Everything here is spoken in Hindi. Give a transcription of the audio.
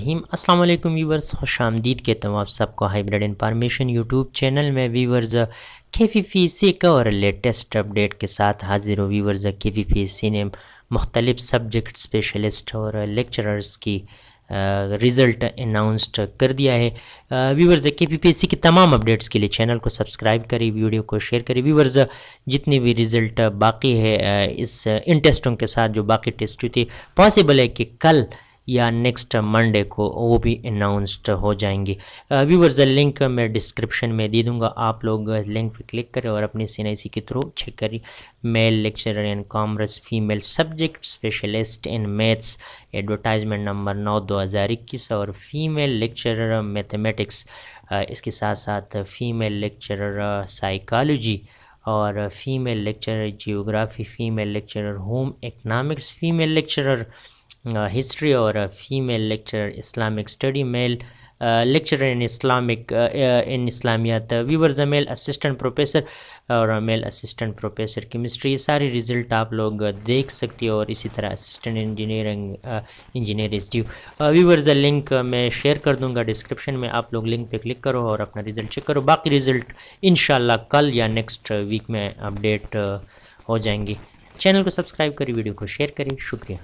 रहीम। अस्सलाम वालेकुम व्यूवर्स, खुश आमदीद कहता हूँ आप सबको हाइब्रिड इन्फॉर्मेशन यूट्यूब चैनल में। व्यूवर्स के पी सी का और लेटेस्ट अपडेट के साथ हाजिर हो व्यूवर्स के पी सी ने मुख्तलिफ़ सब्जेक्ट स्पेशलिस्ट और लेक्चरर्स की रिज़ल्ट अनाउंसड कर दिया है। व्यूवर्स के पी पी की तमाम अपडेट्स के लिए चैनल को सब्सक्राइब करें, वीडियो को शेयर करें। व्यूवर्स, जितनी भी रिज़ल्ट बाकी है इस इन टेस्टों के साथ जो बाकी टेस्ट हुई थी, पॉसिबल है कि कल या नेक्स्ट मंडे को वो भी अनाउंसड हो जाएँगी। व्यूवर्स लिंक मैं डिस्क्रिप्शन में दे दूँगा। आप लोग लिंक पर क्लिक करें और अपनी सी के थ्रू चेक करिए male lecturer in commerce female subject specialist in maths advertisement number नौ, दो हज़ार इक्कीस और फीमेल लेक्चरर मैथमेटिक्स इसके साथ साथ फीमेल लेक्चरर साइकोलॉजी और female lecturer geography female lecturer home economics female lecturer history और female lecture Islamic study male lecture in Islamic in Islamiyat viewers male assistant professor और मेल असिस्टेंट प्रोफेसर केमिस्ट्री ये सारे रिज़ल्ट आप लोग देख सकते हो और इसी तरह असिस्टेंट इंजीनियरिंग इंजीनियर इस ड्यू व्यूवर्स लिंक मैं शेयर कर दूँगा डिस्क्रिप्शन में, आप लोग लिंक पे क्लिक करो और अपना रिज़ल्ट चेक करो। बाकी रिज़ल्ट इन कल या नेक्स्ट वीक में अपडेट हो जाएँगी। चैनल को सब्सक्राइब करें वीडियो को शेयर करें। शुक्रिया।